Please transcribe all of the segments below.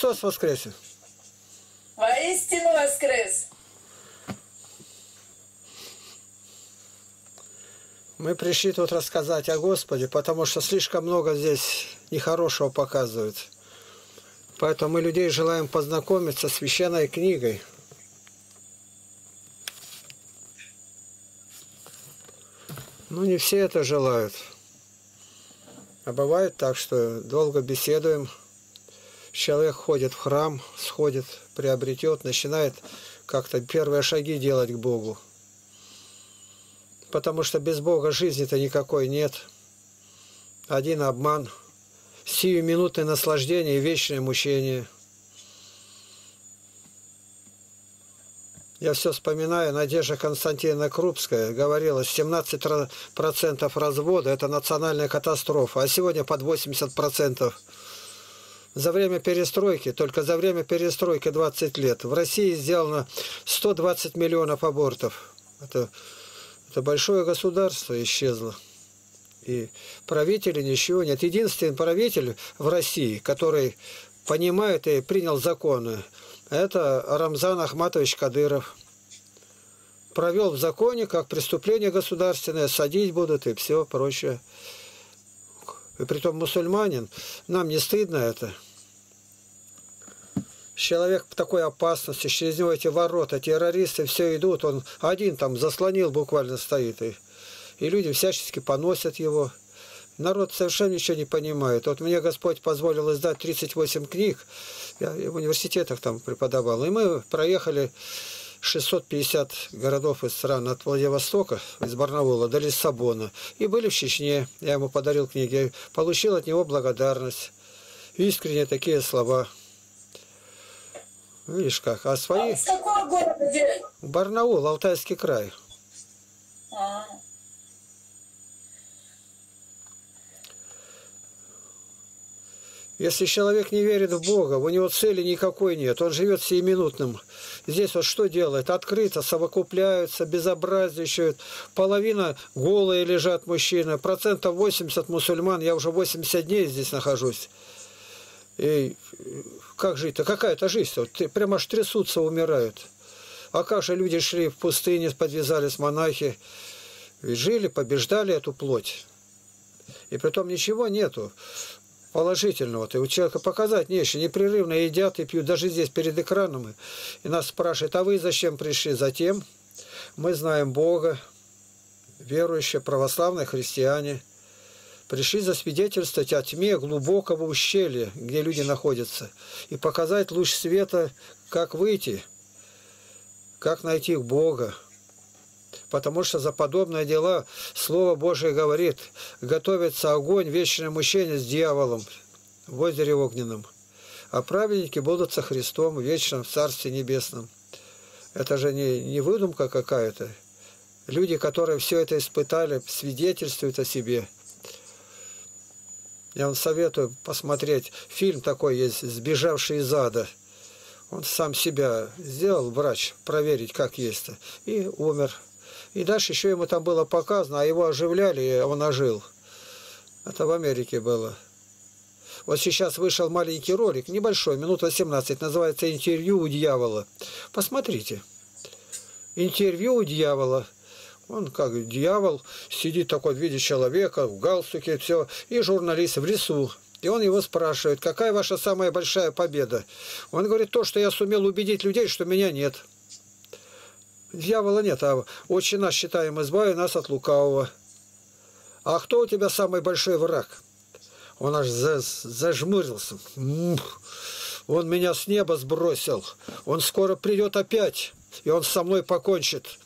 Христос воскрес! Воистину воскрес! Мы пришли тут рассказать о Господе, потому что слишком много здесь нехорошего показывают. Поэтому мы людей желаем познакомиться с священной книгой. Ну, не все это желают. А бывает так, что долго беседуем, человек ходит в храм, сходит, приобретет, начинает как-то первые шаги делать к Богу. Потому что без Бога жизни-то никакой нет. Один обман, сиюминутное наслаждение и вечное мучение. Я все вспоминаю, Надежда Константиновна Крупская говорила, 17% развода – это национальная катастрофа, а сегодня под 80%. За время перестройки, только за время перестройки 20 лет, в России сделано 120 миллионов абортов. Это это большое государство исчезло. И правители ничего нет. Единственный правитель в России, который понимает и принял законы, это Рамзан Ахматович Кадыров. Провел в законе, как преступление государственное, садить будут и все прочее. И притом мусульманин, нам не стыдно это человек в такой опасности, через него эти ворота, террористы все идут, он один там заслонил, буквально стоит. И, и люди всячески поносят его. Народ совершенно ничего не понимает. Вот мне Господь позволил издать 38 книг, я в университетах там преподавал, и мы проехали 650 городов из стран от Владивостока, из Барнаула до Лиссабона, и были в Чечне. Я ему подарил книги, получил от него благодарность. Искренне такие слова – Видишь как. А свои... А с какого города? Барнаул, Алтайский край. А. Если человек не верит в Бога, у него цели никакой нет, он живет сиюминутным. Здесь вот что делает? Открыто совокупляются, безобразничают. Половина голые лежат мужчины, процентов 80 мусульман, я уже 80 дней здесь нахожусь. И как жить-то? Какая-то жизнь? Вот прямо аж трясутся, умирают. А как же люди шли в пустыне, подвязались монахи, и жили, побеждали эту плоть. И притом ничего нету положительного. Ты у человека показать нечего. Непрерывно едят и пьют. Даже здесь перед экраном. И нас спрашивают, а вы зачем пришли? Затем мы знаем Бога, верующие, православные христиане – пришли засвидетельствовать о тьме глубокого ущелья, где люди находятся, и показать луч света, как выйти, как найти Бога. Потому что за подобные дела Слово Божие говорит, готовится огонь, вечное мучение с дьяволом в озере огненном. А праведники будут со Христом в вечном Царстве Небесном. Это же не, не выдумка какая-то. Люди, которые все это испытали, свидетельствуют о себе – я вам советую посмотреть. Фильм такой есть «Сбежавший из ада». Он сам себя сделал, врач, проверить, как есть-то. И умер. И дальше еще ему там было показано, а его оживляли, и он ожил. Это в Америке было. Вот сейчас вышел маленький ролик, небольшой, минут 18, называется «Интервью у дьявола». Посмотрите. Интервью у дьявола – он как дьявол, сидит такой в виде человека, в галстуке, все, и журналист в лесу. И он его спрашивает, какая ваша самая большая победа? Он говорит, то, что я сумел убедить людей, что меня нет. Дьявола нет, а очень нас считаем, избави нас от лукавого. А кто у тебя самый большой враг? Он аж зажмурился. Он меня с неба сбросил. Он скоро придет опять, и он со мной покончит.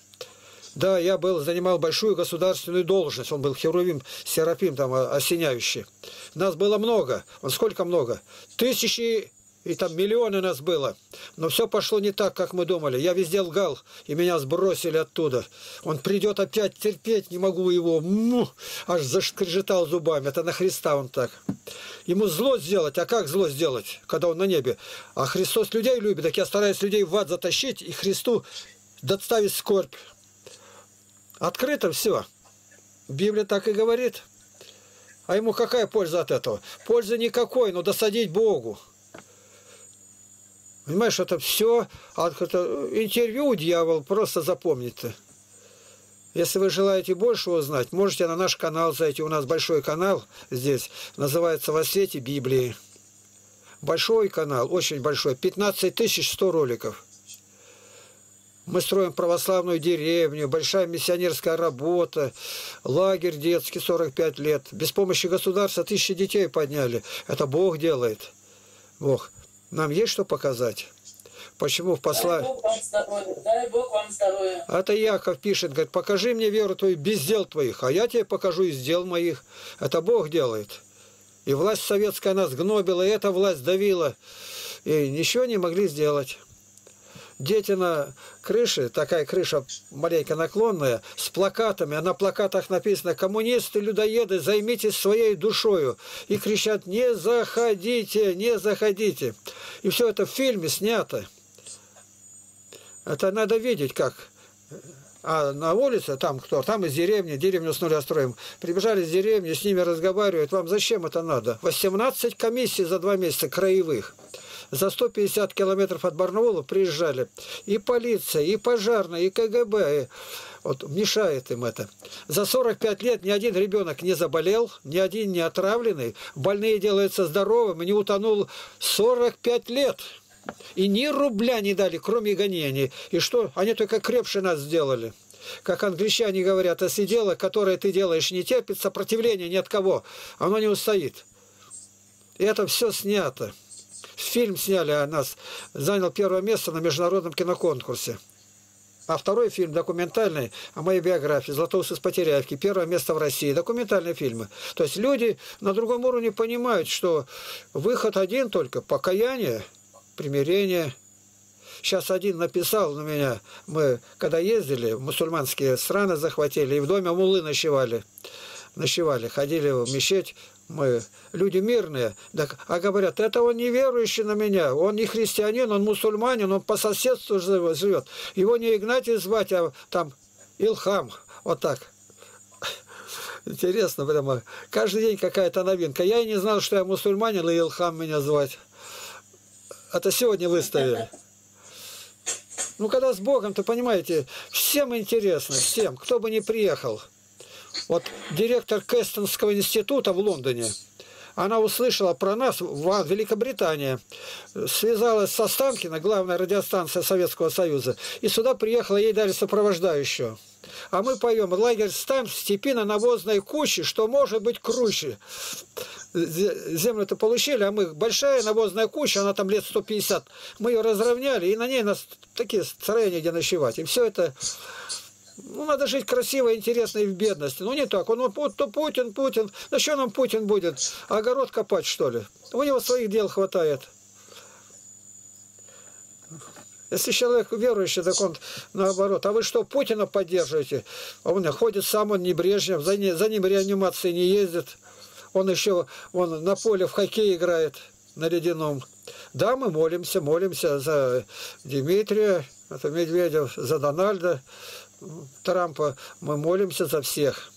Да, я был, занимал большую государственную должность. Он был херувим, серафим там осеняющий. Нас было много. Он сколько много? Тысячи и там миллионы нас было. Но все пошло не так, как мы думали. Я везде лгал, и меня сбросили оттуда. Он придет опять, терпеть не могу его. Му! Аж зашкрежетал зубами. Это на Христа он так. Ему зло сделать. А как зло сделать, когда он на небе? А Христос людей любит. Так я стараюсь людей в ад затащить и Христу доставить скорбь. Открыто все. Библия так и говорит. А ему какая польза от этого? Пользы никакой, но досадить Богу. Понимаешь, это все это интервью дьявол, просто запомните. Если вы желаете больше узнать, можете на наш канал зайти. У нас большой канал здесь, называется «Во свете Библии». Большой канал, очень большой, 15 100 роликов. Мы строим православную деревню, большая миссионерская работа, лагерь детский 45 лет. Без помощи государства тысячи детей подняли. Это Бог делает. Бог. Нам есть что показать? Почему в посла... Дай Бог вам здоровья. Дай Бог вам здоровья. Это Яков пишет, говорит, покажи мне веру твою без дел твоих, а я тебе покажу из дел моих. Это Бог делает. И власть советская нас гнобила, и эта власть давила. И ничего не могли сделать дети на крыше, такая крыша маленько наклонная, с плакатами, а на плакатах написано «Коммунисты, людоеды, займитесь своей душою». И кричат «Не заходите, не заходите». И все это в фильме снято. Это надо видеть, как а на улице, там кто, там из деревни, деревню с нуля строим. Прибежали из деревни, с ними разговаривают. Вам зачем это надо? 18 комиссий за два месяца краевых за 150 километров от Барнаула приезжали и полиция, и пожарная, и КГБ. И вот мешает им это. За 45 лет ни один ребенок не заболел, ни один не отравленный. Больные делаются здоровыми, не утонул 45 лет. И ни рубля не дали, кроме гонений. И что? Они только крепше нас сделали. Как англичане говорят, если дело, которое ты делаешь, не терпит сопротивления ни от кого, оно не устоит. И это все снято. Фильм сняли о нас, занял первое место на международном киноконкурсе. А второй фильм документальный о моей биографии «Златоуст из Потеряевки». Первое место в России. Документальные фильмы. То есть люди на другом уровне понимают, что выход один только – покаяние, примирение. Сейчас один написал на меня, мы когда ездили, мусульманские страны захватили, и в доме мулы ночевали. Ночевали, ходили в мечеть, мы люди мирные, так, а говорят, это он не верующий на меня, он не христианин, он мусульманин, он по соседству живет. Его не Игнатий звать, а там Илхам, вот так. Интересно прямо. Каждый день какая-то новинка. Я и не знал, что я мусульманин, и Илхам меня звать. Это сегодня выставили. Ну, когда с Богом, то понимаете, всем интересно, всем, кто бы ни приехал – вот директор Кестонского института в Лондоне, она услышала про нас в Великобритании, связалась со Станкино, главная радиостанция Советского Союза, и сюда приехала, ей дали сопровождающую. А мы поем «Лагерь стан степи на навозной куче, что может быть круче». Землю-то получили, а мы большая навозная куча, она там лет 150, мы ее разровняли, и на ней нас такие строения, где ночевать. И все это ну, надо жить красиво, интересно и в бедности. Ну, не так. Он вот то Путин, Путин. На что нам Путин будет? Огород копать, что ли? У него своих дел хватает. Если человек верующий, так он наоборот. А вы что, Путина поддерживаете? А он ходит сам, он не Брежнев, за, не, за ним реанимации не ездит. Он еще он на поле в хоккей играет, на ледяном. Да, мы молимся, молимся за Дмитрия, это Медведев, за Дональда, Трампа, мы молимся за всех.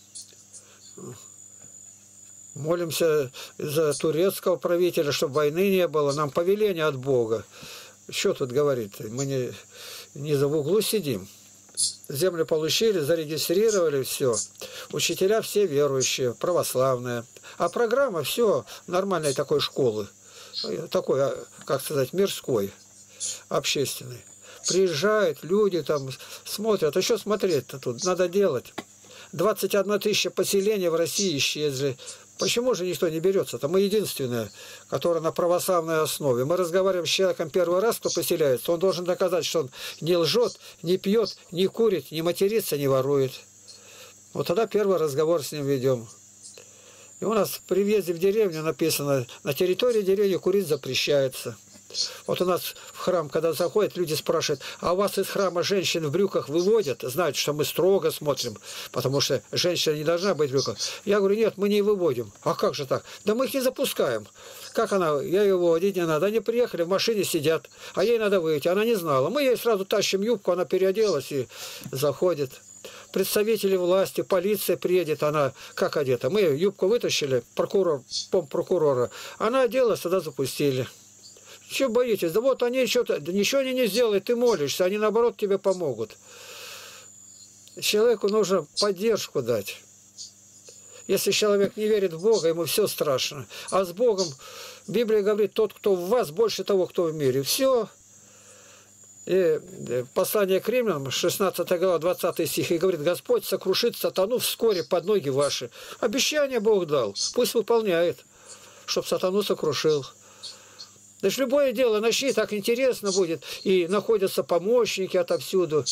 Молимся за турецкого правителя, чтобы войны не было. Нам повеление от Бога. Что тут говорит? Мы не, не за в углу сидим. Землю получили, зарегистрировали, все. Учителя все верующие, православные. А программа все нормальной такой школы. Такой, а, как сказать, мирской, общественной приезжают люди там, смотрят. А что смотреть-то тут? Надо делать. 21 тысяча поселений в России исчезли. Почему же никто не берется? Это мы единственные, которые на православной основе. Мы разговариваем с человеком первый раз, кто поселяется. Он должен доказать, что он не лжет, не пьет, не курит, не матерится, не ворует. Вот тогда первый разговор с ним ведем. И у нас при въезде в деревню написано, на территории деревни курить запрещается. Вот у нас в храм, когда заходят, люди спрашивают, а у вас из храма женщин в брюках выводят? Знают, что мы строго смотрим, потому что женщина не должна быть в брюках. Я говорю, нет, мы не выводим. А как же так? Да мы их не запускаем. Как она? Я ее выводить не надо. Они приехали, в машине сидят, а ей надо выйти. Она не знала. Мы ей сразу тащим юбку, она переоделась и заходит. Представители власти, полиция приедет, она как одета? Мы юбку вытащили, прокурор, пом прокурора. Она оделась, тогда запустили Чего боитесь? Да вот они что-то, да ничего они не сделают, ты молишься, они наоборот тебе помогут. Человеку нужно поддержку дать. Если человек не верит в Бога, ему все страшно. А с Богом, Библия говорит, тот, кто в вас, больше того, кто в мире. Все. И э, послание к римлянам, 16 глава, 20 стих, и говорит, Господь сокрушит сатану вскоре под ноги ваши. Обещание Бог дал, пусть выполняет, чтобы сатану сокрушил. Значит, любое дело начни, так интересно будет, и находятся помощники отовсюду.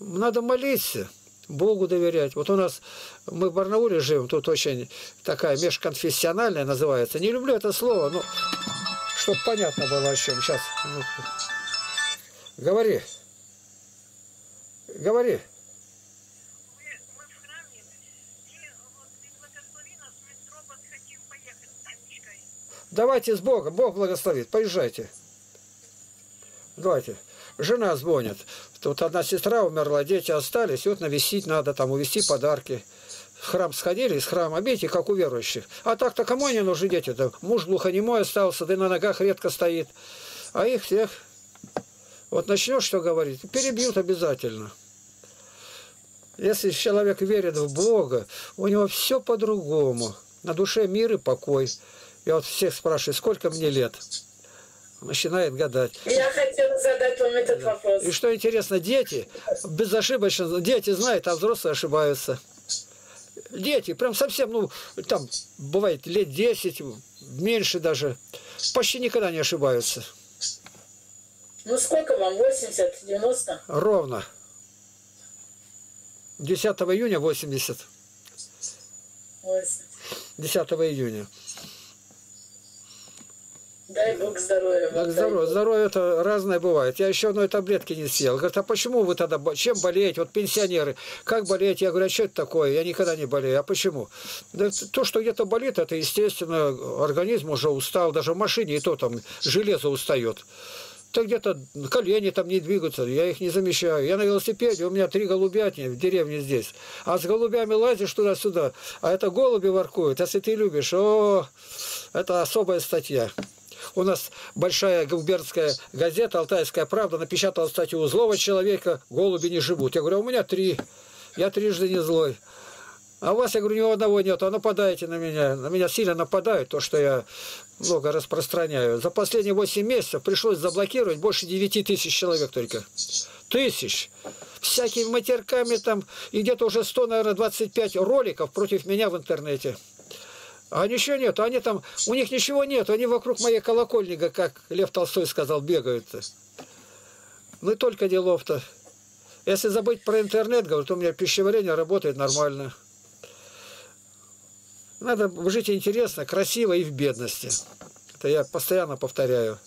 Надо молиться. Богу доверять. Вот у нас, мы в Барнауле живем, тут очень такая межконфессиональная называется. Не люблю это слово, но чтобы понятно было о чем. Сейчас. Говори. Говори. Давайте с Богом. Бог благословит. Поезжайте. Давайте. Жена звонит. Тут одна сестра умерла, дети остались, и вот навестить надо, там увезти подарки. В храм сходили, из храма, видите, как у верующих. А так-то кому они нужны дети-то? Муж глухонемой остался, да и на ногах редко стоит. А их всех... Вот начнешь что говорить, перебьют обязательно. Если человек верит в Бога, у него все по-другому. На душе мир и покой. Я вот всех спрашиваю, сколько мне лет? начинает гадать. Я хотела задать вам этот да. вопрос. И что интересно, дети, безошибочно, дети знают, а взрослые ошибаются. Дети, прям совсем, ну, там, бывает, лет 10, меньше даже, почти никогда не ошибаются. Ну, сколько вам, 80, 90? Ровно. 10 июня 80. 80. 10 июня. Дай Бог здоровья. Так здоровье. Здоровье это разное бывает. Я еще одной таблетки не съел. Говорит, а почему вы тогда, чем болеете? Вот пенсионеры, как болеть? Я говорю, а что это такое? Я никогда не болею. А почему? Да, то, что где-то болит, это естественно, организм уже устал. Даже в машине и то там железо устает. То где-то колени там не двигаются, я их не замечаю. Я на велосипеде, у меня три голубятни в деревне здесь. А с голубями лазишь туда-сюда, а это голуби воркуют. Если ты любишь, о, это особая статья. У нас большая губернская газета «Алтайская правда» напечатала статью «У злого человека голуби не живут». Я говорю, а у меня три. Я трижды не злой. А у вас, я говорю, ни одного нет, а нападаете на меня. На меня сильно нападают, то, что я много распространяю. За последние 8 месяцев пришлось заблокировать больше 9 тысяч человек только. Тысяч. Всякими матерками там, и где-то уже 100, наверное, 25 роликов против меня в интернете. А ничего нет, они там, у них ничего нет, они вокруг моей колокольни, как Лев Толстой сказал, бегают. -то. Ну и только делов-то. Если забыть про интернет, говорят, у меня пищеварение работает нормально. Надо жить интересно, красиво и в бедности. Это я постоянно повторяю.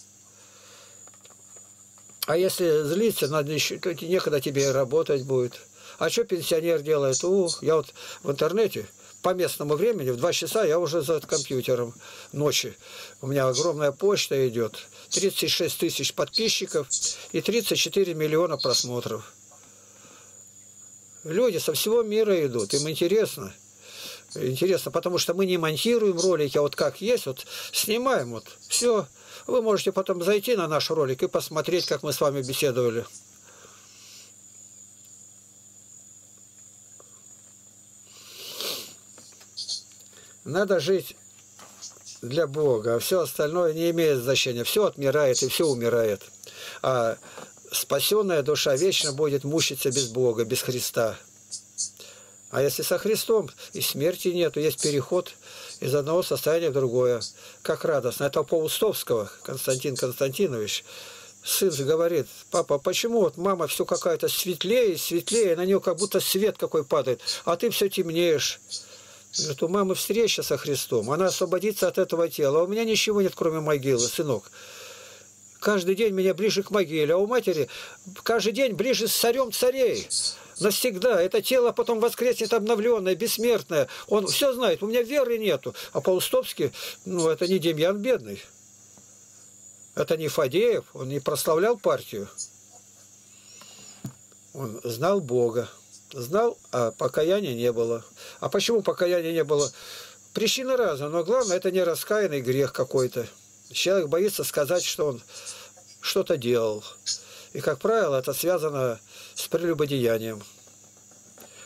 А если злиться, надо еще, то некогда тебе работать будет. А что пенсионер делает? У, я вот в интернете по местному времени в 2 часа я уже за компьютером ночи. У меня огромная почта идет. 36 тысяч подписчиков и 34 миллиона просмотров. Люди со всего мира идут, им интересно. Интересно, потому что мы не монтируем ролики, а вот как есть, вот снимаем, вот все. Вы можете потом зайти на наш ролик и посмотреть, как мы с вами беседовали. Надо жить для Бога, а все остальное не имеет значения. Все отмирает и все умирает. А спасенная душа вечно будет мучиться без Бога, без Христа. А если со Христом, и смерти нету, есть переход из одного состояния в другое. Как радостно. Это по Устовского, Константин Константинович. Сын говорит, папа, почему вот мама все какая-то светлее, светлее, на нее как будто свет какой падает, а ты все темнеешь. Говорит, у мамы встреча со Христом, она освободится от этого тела. У меня ничего нет, кроме могилы, сынок. Каждый день меня ближе к могиле, а у матери каждый день ближе с царем царей. Навсегда. Это тело потом воскреснет обновленное, бессмертное. Он все знает. У меня веры нету. А по-устовски, ну, это не Демьян Бедный. Это не Фадеев. Он не прославлял партию. Он знал Бога знал, а покаяния не было. А почему покаяния не было? Причина разная, но главное, это не раскаянный грех какой-то. Человек боится сказать, что он что-то делал. И, как правило, это связано с прелюбодеянием.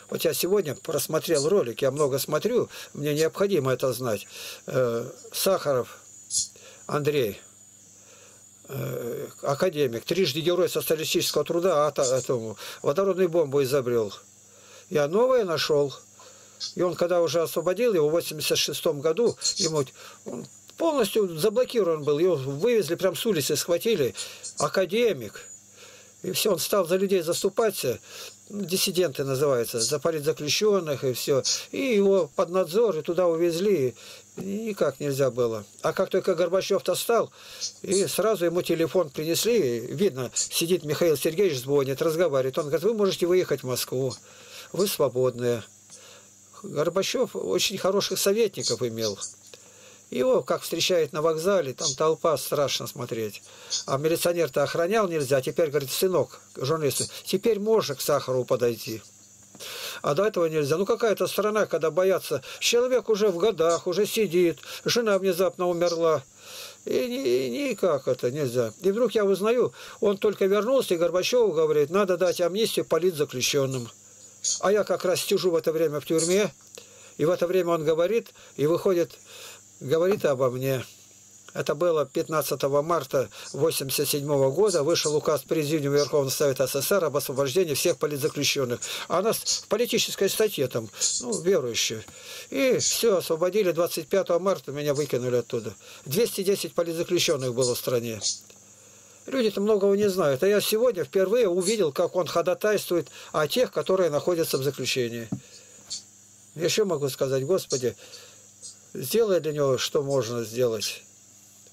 Вот я сегодня просмотрел ролик, я много смотрю, мне необходимо это знать. Э, Сахаров Андрей, э, академик, трижды герой социалистического труда, а этому, водородную бомбу изобрел. Я новое нашел. И он, когда уже освободил его в 86 году, ему он полностью заблокирован был, его вывезли прям с улицы, схватили, академик. И все, он стал за людей заступаться, диссиденты называются, за политзаключенных и все. И его под надзор, и туда увезли, и никак нельзя было. А как только Горбачев-то стал, и сразу ему телефон принесли, видно, сидит Михаил Сергеевич, звонит, разговаривает. Он говорит, вы можете выехать в Москву, вы свободные. Горбачев очень хороших советников имел. Его как встречают на вокзале, там толпа, страшно смотреть. А милиционер-то охранял нельзя, теперь, говорит, сынок, журналист, теперь можно к Сахару подойти. А до этого нельзя. Ну какая-то страна, когда боятся, человек уже в годах, уже сидит, жена внезапно умерла. И никак это нельзя. И вдруг я узнаю, он только вернулся, и Горбачеву говорит, надо дать амнистию политзаключенным. А я как раз сижу в это время в тюрьме, и в это время он говорит, и выходит говорит обо мне. Это было 15 марта 1987 года. Вышел указ Президиума Верховного Совета СССР об освобождении всех политзаключенных. А нас в политической статье там, ну, верующие. И все, освободили 25 марта, меня выкинули оттуда. 210 политзаключенных было в стране. Люди-то многого не знают. А я сегодня впервые увидел, как он ходатайствует о тех, которые находятся в заключении. Еще могу сказать, Господи, сделай для него, что можно сделать.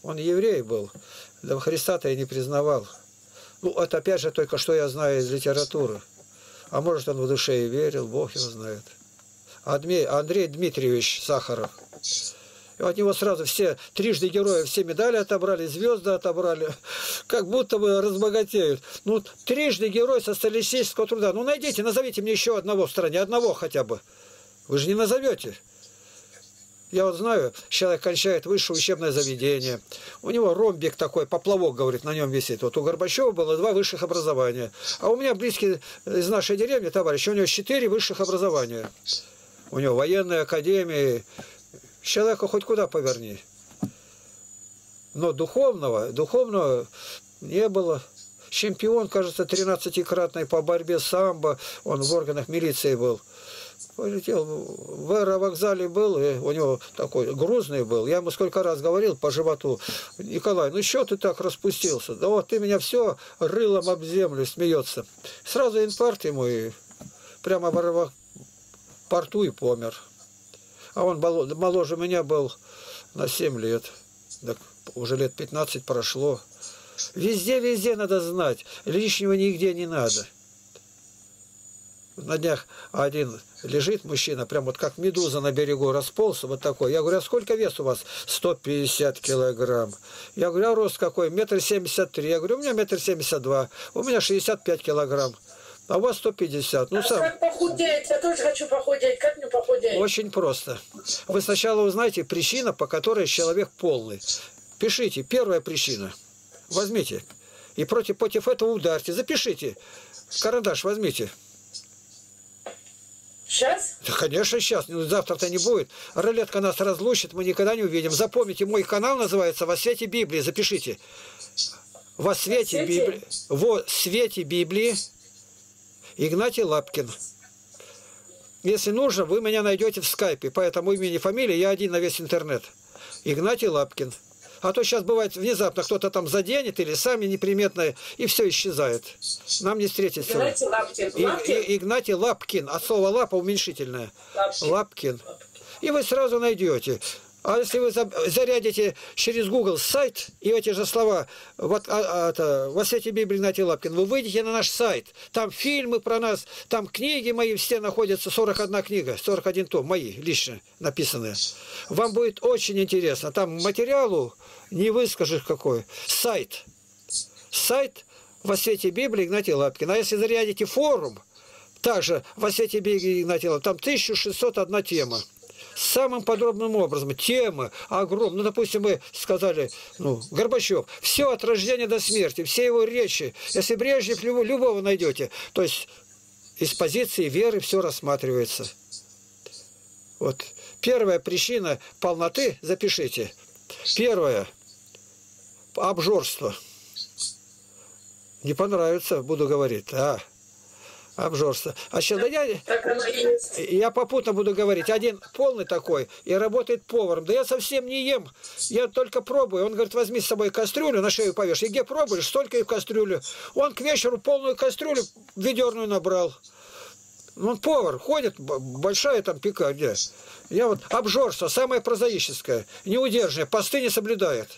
Он еврей был, да Христа-то и не признавал. Ну, это опять же только что я знаю из литературы. А может, он в душе и верил, Бог его знает. Андрей, Дмитриевич Сахаров. От него сразу все трижды герои, все медали отобрали, звезды отобрали. Как будто бы разбогатеют. Ну, трижды герой социалистического труда. Ну, найдите, назовите мне еще одного в стране, одного хотя бы. Вы же не назовете. Я вот знаю, человек кончает высшее учебное заведение. У него ромбик такой, поплавок, говорит, на нем висит. Вот у Горбачева было два высших образования. А у меня близкий из нашей деревни товарищ, у него четыре высших образования. У него военная академия. Человека хоть куда поверни. Но духовного, духовного не было. Чемпион, кажется, 13-кратный по борьбе самбо. Он в органах милиции был полетел в аэровокзале был, и у него такой грузный был. Я ему сколько раз говорил по животу, Николай, ну что ты так распустился? Да вот ты меня все рылом об землю смеется. Сразу инфаркт ему и прямо в аэропорту и помер. А он моложе меня был на 7 лет. Так уже лет 15 прошло. Везде-везде надо знать. Лишнего нигде не надо. На днях один лежит мужчина, прям вот как медуза на берегу располз, вот такой. Я говорю, а сколько вес у вас? 150 килограмм. Я говорю, а рост какой? Метр семьдесят три. Я говорю, у меня метр семьдесят два. У меня 65 килограмм. А у вас 150. Ну, а сам... как похудеть? Я тоже хочу похудеть. Как мне похудеть? Очень просто. Вы сначала узнаете причину, по которой человек полный. Пишите. Первая причина. Возьмите. И против, против этого ударьте. Запишите. Карандаш возьмите. Сейчас? Да, конечно, сейчас. Ну, завтра-то не будет. Рулетка нас разлучит, мы никогда не увидим. Запомните, мой канал называется «Во свете Библии». Запишите. «Во свете, Во Библии». «Во свете Библии» Игнатий Лапкин. Если нужно, вы меня найдете в скайпе. По этому имени и фамилии я один на весь интернет. Игнатий Лапкин. А то сейчас бывает внезапно кто-то там заденет или сами неприметно, и все исчезает. Нам не встретиться. Игнатий Лапкин. И, и, Игнатий Лапкин. От слова лапа уменьшительное. Лапкин. Лапкин. И вы сразу найдете. А если вы зарядите через Google сайт и эти же слова вот, а, а, это, во свете Библии Игнатий Лапкин, вы выйдете на наш сайт, там фильмы про нас, там книги мои все находятся, 41 книга, 41 том, мои лично написанные. Вам будет очень интересно. Там материалу не выскажешь какой. Сайт. Сайт во свете Библии Игнатий Лапкин. А если зарядите форум, также во свете Библии Игнатий Лапкин, там 1601 тема. Самым подробным образом. Темы огромные. Ну, допустим, мы сказали, ну, Горбачев, все от рождения до смерти, все его речи. Если Брежнев любого найдете, то есть из позиции веры все рассматривается. Вот. Первая причина полноты, запишите. Первое – обжорство. Не понравится, буду говорить. А, обжорство. А сейчас да я, я попутно буду говорить. Один полный такой и работает поваром. Да я совсем не ем. Я только пробую. Он говорит, возьми с собой кастрюлю, на шею повешь. И где пробуешь, столько и в кастрюлю. Он к вечеру полную кастрюлю ведерную набрал. Он повар, ходит, большая там пека, где. Я вот обжорство, самое прозаическое, неудержанное, посты не соблюдает.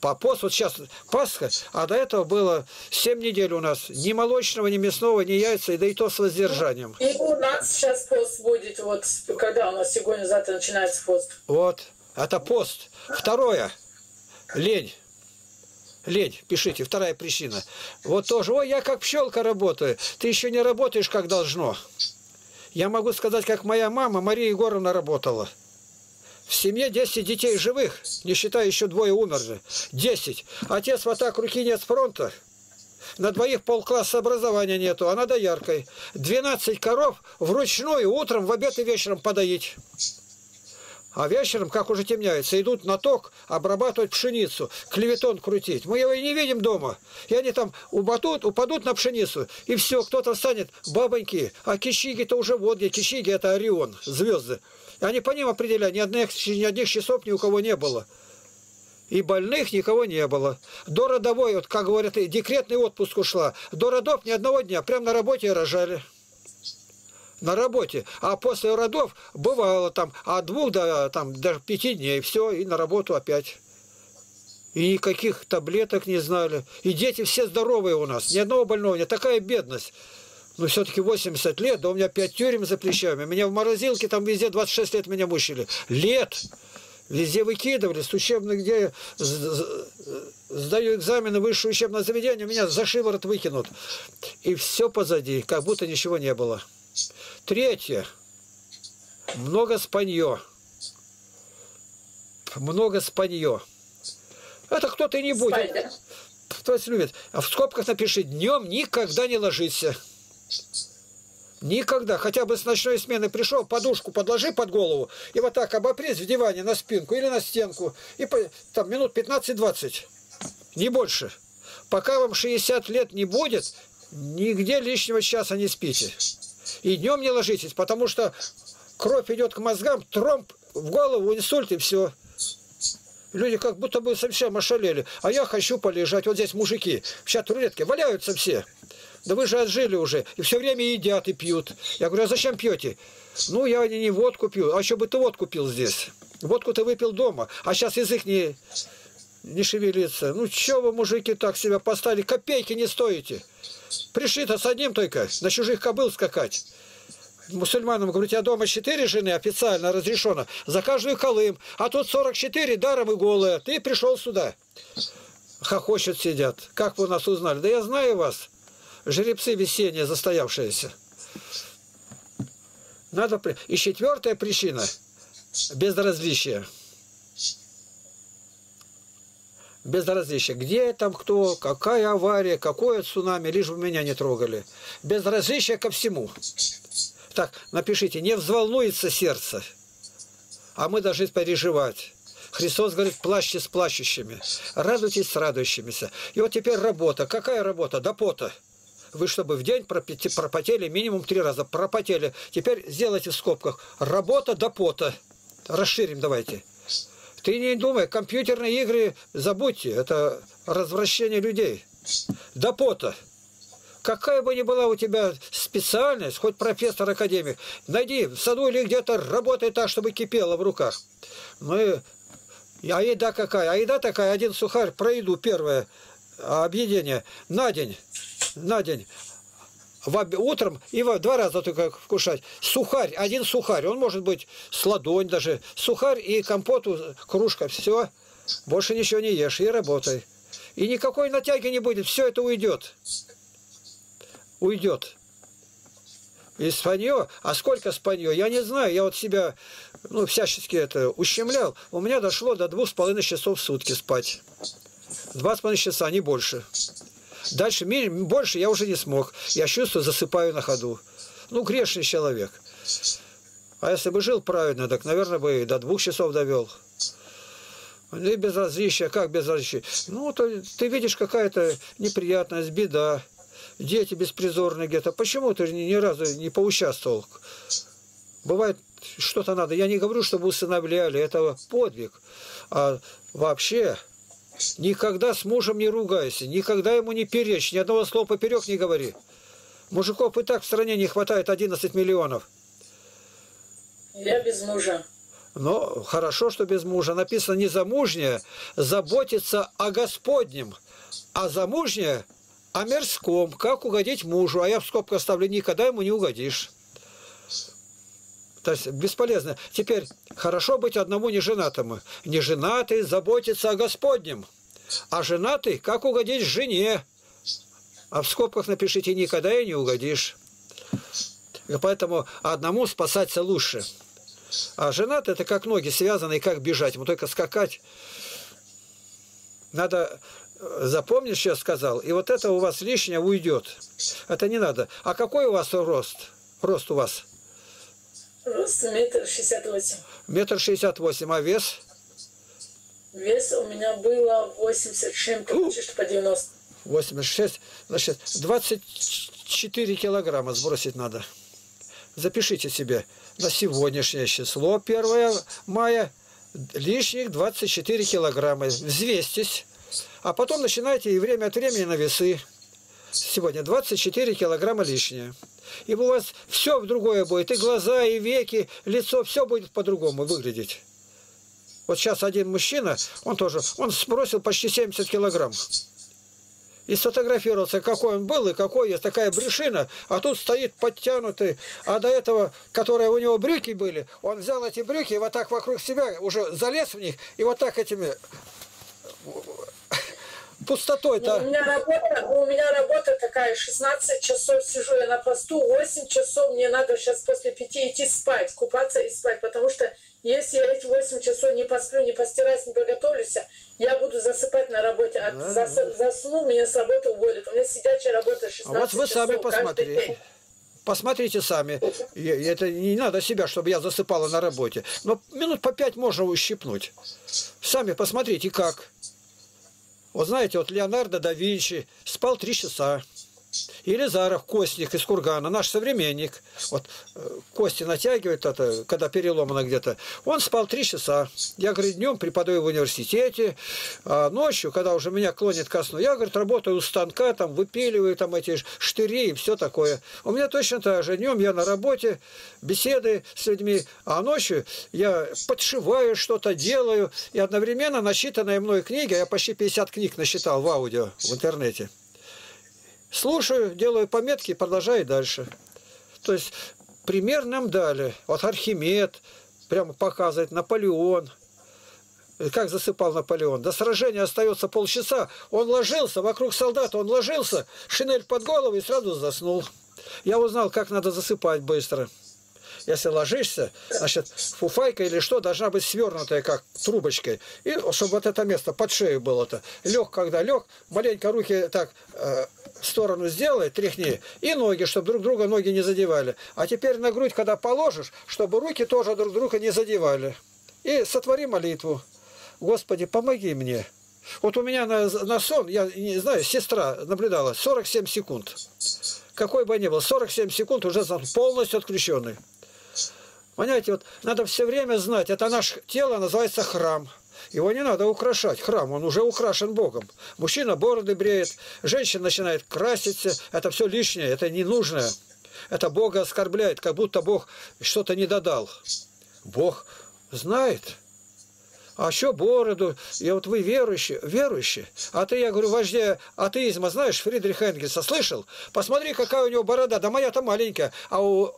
По пост, вот сейчас Пасха, а до этого было 7 недель у нас. Ни молочного, ни мясного, ни яйца, и да и то с воздержанием. И у нас сейчас пост будет, вот когда у нас сегодня-завтра начинается пост. Вот, это пост. Второе, лень. Лень, пишите, вторая причина. Вот тоже, ой, я как пчелка работаю. Ты еще не работаешь, как должно. Я могу сказать, как моя мама Мария Егоровна работала. В семье 10 детей живых, не считая еще двое умерли. 10. Отец вот так, руки нет с фронта. На двоих полкласса образования нету, а надо яркой. 12 коров вручную утром, в обед и вечером подоить. А вечером, как уже темняется, идут на ток обрабатывать пшеницу, клеветон крутить. Мы его и не видим дома. И они там упадут, упадут на пшеницу, и все, кто-то станет бабоньки. А кищиги-то уже вот где. Кищиги – это Орион, звезды. Они по ним определяют, ни одних, ни одних часов ни у кого не было. И больных никого не было. До родовой, вот как говорят, декретный отпуск ушла. До родов ни одного дня, прям на работе рожали. На работе. А после родов бывало там от двух до там, до пяти дней. Все, и на работу опять. И никаких таблеток не знали. И дети все здоровые у нас. Ни одного больного нет. Такая бедность ну, все-таки 80 лет, да у меня 5 тюрем за плечами. Меня в морозилке там везде 26 лет меня мучили. Лет! Везде выкидывали, с учебных, где сдаю экзамены высшее учебное заведение, меня за шиворот выкинут. И все позади, как будто ничего не было. Третье. Много спанье. Много спанье. Это кто-то не будет. Кто любит. А в скобках напиши, днем никогда не ложиться. Никогда. Хотя бы с ночной смены пришел, подушку подложи под голову и вот так обопрись в диване на спинку или на стенку. И там минут 15-20. Не больше. Пока вам 60 лет не будет, нигде лишнего часа не спите. И днем не ложитесь, потому что кровь идет к мозгам, тромб в голову, инсульт и все. Люди как будто бы совсем ошалели. А я хочу полежать. Вот здесь мужики в чат рулетке валяются все. Да вы же отжили уже. И все время едят и пьют. Я говорю, а зачем пьете? Ну, я не водку пью. А еще бы ты водку пил здесь. Водку ты выпил дома. А сейчас язык не, не шевелится. Ну, что вы, мужики, так себя поставили? Копейки не стоите. Пришли-то с одним только. На чужих кобыл скакать. Мусульманам, говорю, у дома 4 жены официально разрешено. За каждую колым. А тут 44 даром и голые. Ты пришел сюда. Хохочут сидят. Как вы нас узнали? Да я знаю вас жеребцы весенние застоявшиеся. Надо... И четвертая причина – безразличие. Безразличие. Где там кто, какая авария, какое цунами, лишь бы меня не трогали. Безразличие ко всему. Так, напишите, не взволнуется сердце, а мы должны переживать. Христос говорит, плачьте с плачущими, радуйтесь с радующимися. И вот теперь работа. Какая работа? До пота вы чтобы в день пропотели минимум три раза. Пропотели. Теперь сделайте в скобках. Работа до пота. Расширим давайте. Ты не думай, компьютерные игры забудьте. Это развращение людей. До пота. Какая бы ни была у тебя специальность, хоть профессор, академик, найди в саду или где-то работай так, чтобы кипело в руках. И а еда какая? А еда такая, один сухарь про еду, первое объедение на день на день утром и два раза только вкушать. Сухарь, один сухарь, он может быть с ладонь даже. Сухарь и компоту, кружка, все. Больше ничего не ешь и работай. И никакой натяги не будет, все это уйдет. Уйдет. И спанье, а сколько спанье, я не знаю, я вот себя, ну, всячески это ущемлял. У меня дошло до двух с половиной часов в сутки спать. Два с половиной часа, не больше. Дальше, больше я уже не смог. Я чувствую, засыпаю на ходу. Ну, грешный человек. А если бы жил правильно, так, наверное, бы и до двух часов довел. И безразличие, как безразличие? Ну, то ты видишь какая-то неприятность, беда дети беспризорные где-то. Почему ты ни, ни разу не поучаствовал? Бывает, что-то надо. Я не говорю, чтобы усыновляли, это подвиг. А вообще, никогда с мужем не ругайся, никогда ему не перечь, ни одного слова поперек не говори. Мужиков и так в стране не хватает 11 миллионов. Я без мужа. Но хорошо, что без мужа. Написано незамужняя заботится о Господнем, а замужняя о мирском, как угодить мужу, а я в скобках ставлю, никогда ему не угодишь. То есть бесполезно. Теперь, хорошо быть одному неженатому. Неженатый заботится о Господнем, а женатый, как угодить жене. А в скобках напишите, никогда и не угодишь. И поэтому одному спасаться лучше. А женат это как ноги связаны, и как бежать. Ему только скакать. Надо запомнишь, я сказал, и вот это у вас лишнее уйдет. Это не надо. А какой у вас рост? Рост у вас? Рост метр шестьдесят восемь. Метр шестьдесят восемь, а вес? Вес у меня было 80 чем-то, почти по 90. 86, значит, 24 килограмма сбросить надо. Запишите себе на сегодняшнее число, 1 мая, лишних 24 килограмма. Взвестись. А потом начинаете и время от времени на весы. Сегодня 24 килограмма лишнее. И у вас все другое будет. И глаза, и веки, лицо, все будет по-другому выглядеть. Вот сейчас один мужчина, он тоже, он сбросил почти 70 килограмм. И сфотографировался, какой он был и какой есть. Такая брюшина, а тут стоит подтянутый. А до этого, которые у него брюки были, он взял эти брюки и вот так вокруг себя уже залез в них, и вот так этими пустотой-то. Меня работа, у меня работа такая, 16 часов сижу я на посту, 8 часов мне надо сейчас после пяти идти спать, купаться и спать, потому что если я эти 8 часов не посплю, не постираюсь, не приготовлюсь, я буду засыпать на работе. От да, зас, да. засну, меня с работы уволят. У меня сидячая работа 16 А вот вы сами посмотрите. Посмотрите сами. Это не надо себя, чтобы я засыпала на работе. Но минут по пять можно ущипнуть. Сами посмотрите, как. Вот знаете, вот Леонардо да Винчи спал три часа. Или Заров, Костник из Кургана, наш современник. Вот э, кости натягивает, это, когда переломано где-то. Он спал три часа. Я, говорит, днем преподаю в университете, а ночью, когда уже меня клонит ко сну, я, говорит, работаю у станка, там, выпиливаю там эти штыри и все такое. У меня точно так же. Днем я на работе, беседы с людьми, а ночью я подшиваю что-то, делаю. И одновременно насчитанные мной книги, я почти 50 книг насчитал в аудио в интернете. Слушаю, делаю пометки и продолжаю дальше. То есть пример нам дали. Вот Архимед прямо показывает, Наполеон. Как засыпал Наполеон. До сражения остается полчаса. Он ложился, вокруг солдата он ложился, шинель под голову и сразу заснул. Я узнал, как надо засыпать быстро. Если ложишься, значит, фуфайка или что должна быть свернутая, как трубочкой. И чтобы вот это место под шею было-то. Лег, когда лег, маленько руки так э, в сторону сделай, тряхни, и ноги, чтобы друг друга ноги не задевали. А теперь на грудь, когда положишь, чтобы руки тоже друг друга не задевали. И сотвори молитву. Господи, помоги мне. Вот у меня на, на сон, я не знаю, сестра наблюдала, 47 секунд. Какой бы ни был, 47 секунд уже полностью отключенный. Понимаете, вот надо все время знать, это наше тело называется храм. Его не надо украшать. Храм, он уже украшен Богом. Мужчина бороды бреет, женщина начинает краситься. Это все лишнее, это ненужное. Это Бога оскорбляет, как будто Бог что-то не додал. Бог знает. А что бороду? И вот вы верующие, верующие. А ты, я говорю, вождя атеизма, знаешь, Фридриха Энгельса, слышал? Посмотри, какая у него борода. Да моя-то маленькая. А у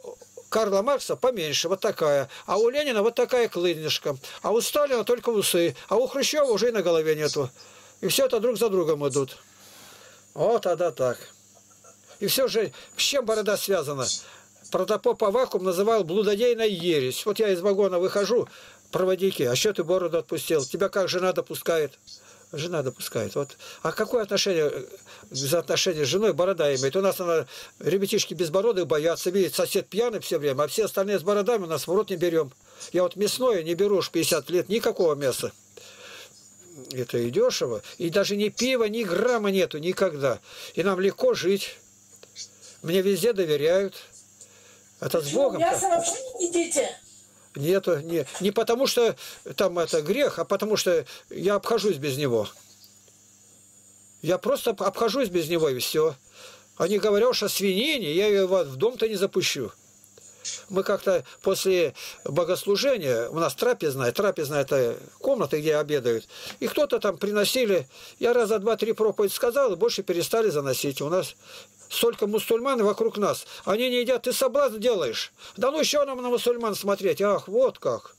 Карла Маркса поменьше, вот такая. А у Ленина вот такая клынышка. А у Сталина только усы. А у Хрущева уже и на голове нету. И все это друг за другом идут. Вот тогда так. И все же, с чем борода связана? протопоп Авакум называл блудодейной ересь. Вот я из вагона выхожу, проводники, а что ты бороду отпустил? Тебя как жена допускает? Жена допускает. Вот. А какое отношение за отношение с женой борода имеет? У нас она, ребятишки безбородых боятся, видит сосед пьяный все время, а все остальные с бородами у нас в рот не берем. Я вот мясное не беру уж 50 лет, никакого мяса. Это и дешево. И даже ни пива, ни грамма нету никогда. И нам легко жить. Мне везде доверяют. Это с Богом. Мясо вообще не едите? Нету, не, не потому что там это грех, а потому что я обхожусь без него. Я просто обхожусь без него и все. Они говорят, что свинине, я ее в дом-то не запущу. Мы как-то после богослужения, у нас трапезная, трапезная это комната, где обедают, и кто-то там приносили, я раза два-три проповедь сказал, и больше перестали заносить. У нас столько мусульман вокруг нас. Они не едят, ты соблазн делаешь. Да ну еще нам на мусульман смотреть. Ах, вот как.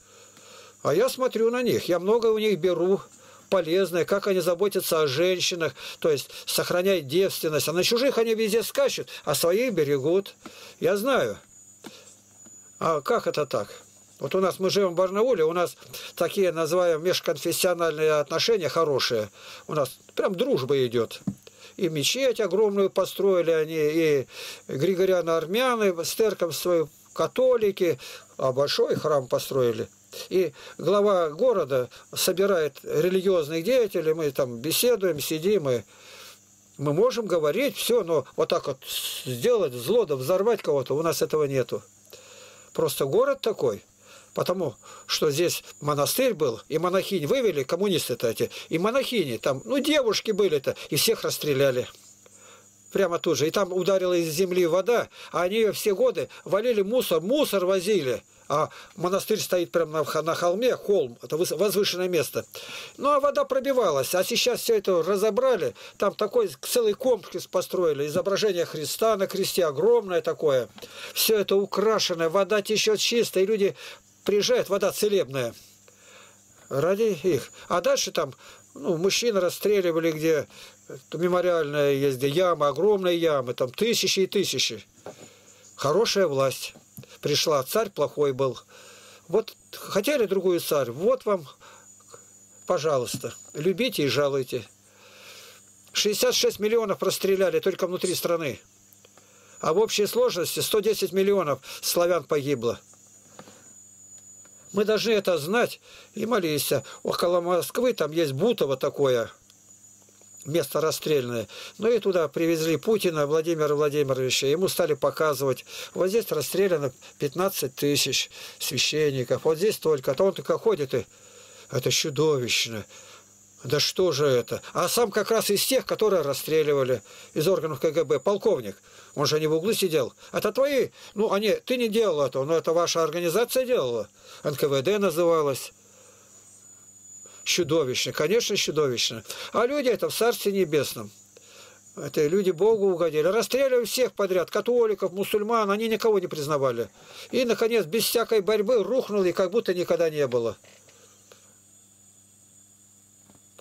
А я смотрю на них, я много у них беру полезное, как они заботятся о женщинах, то есть сохраняют девственность. А на чужих они везде скачут, а своих берегут. Я знаю. А как это так? Вот у нас мы живем в Барнауле, у нас такие, называем, межконфессиональные отношения хорошие. У нас прям дружба идет и мечеть огромную построили они, и григориано-армяны с церковь свою, католики, а большой храм построили. И глава города собирает религиозных деятелей, мы там беседуем, сидим, и мы можем говорить все, но вот так вот сделать зло, да взорвать кого-то, у нас этого нету. Просто город такой – Потому что здесь монастырь был, и монахинь вывели, коммунисты-то эти, и монахини, там, ну, девушки были-то, и всех расстреляли. Прямо тут же. И там ударила из земли вода, а они ее все годы валили мусор, мусор возили. А монастырь стоит прямо на, на холме, холм, это возвышенное место. Ну, а вода пробивалась. А сейчас все это разобрали. Там такой целый комплекс построили. Изображение Христа на кресте огромное такое. Все это украшенное, вода течет чисто, и люди приезжает вода целебная ради их. А дальше там ну, мужчин расстреливали, где мемориальная есть, где ямы, огромные ямы, там тысячи и тысячи. Хорошая власть пришла, царь плохой был. Вот хотели другую царь, вот вам, пожалуйста, любите и жалуйте. 66 миллионов расстреляли только внутри страны. А в общей сложности 110 миллионов славян погибло. Мы должны это знать и молиться. Около Москвы там есть Бутово такое, место расстрельное. Ну и туда привезли Путина, Владимира Владимировича. Ему стали показывать. Вот здесь расстреляно 15 тысяч священников. Вот здесь только. А то он только ходит и... Это чудовищно. Да что же это? А сам как раз из тех, которые расстреливали из органов КГБ, полковник. Он же не в углу сидел. Это твои? Ну, они, ты не делал этого, но это ваша организация делала. НКВД называлась. Чудовищно, конечно, чудовищно. А люди это в Царстве Небесном. Это люди Богу угодили. Расстреливали всех подряд, католиков, мусульман, они никого не признавали. И, наконец, без всякой борьбы рухнули, как будто никогда не было.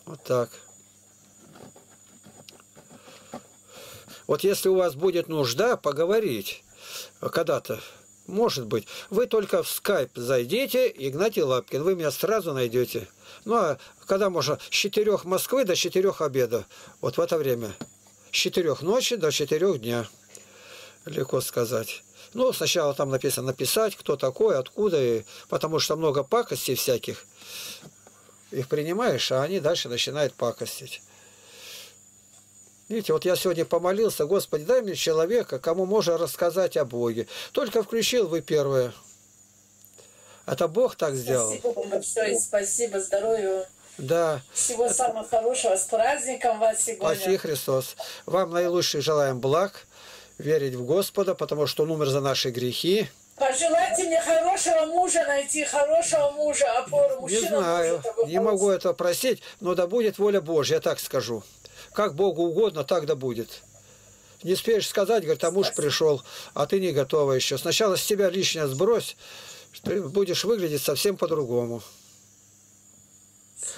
Вот так. Вот если у вас будет нужда поговорить когда-то, может быть, вы только в скайп зайдите, Игнатий Лапкин, вы меня сразу найдете. Ну, а когда можно? С четырех Москвы до четырех обеда. Вот в это время. С четырех ночи до четырех дня. Легко сказать. Ну, сначала там написано написать, кто такой, откуда, и, потому что много пакостей всяких их принимаешь, а они дальше начинают пакостить. Видите, вот я сегодня помолился, Господи, дай мне человека, кому можно рассказать о Боге. Только включил вы первое. Это Бог так сделал. Спасибо вам большое, спасибо, здоровья. Да. Всего самого хорошего, с праздником вас сегодня. Спаси Христос. Вам наилучших желаем благ, верить в Господа, потому что Он умер за наши грехи. Пожелайте мне хорошего мужа найти, хорошего мужа, опору. Мужчина не знаю, не могу этого просить, но да будет воля Божья, я так скажу. Как Богу угодно, так да будет. Не успеешь сказать, говорит, а муж пришел, а ты не готова еще. Сначала с тебя лишнее сбрось, ты будешь выглядеть совсем по-другому.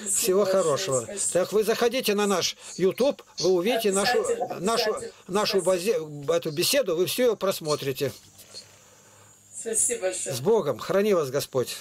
Всего хорошего. Спасибо. Так вы заходите на наш YouTube, вы увидите нашу, нашу, нашу базе, эту беседу, вы все ее просмотрите. Спасибо большое. С Богом. Храни вас Господь.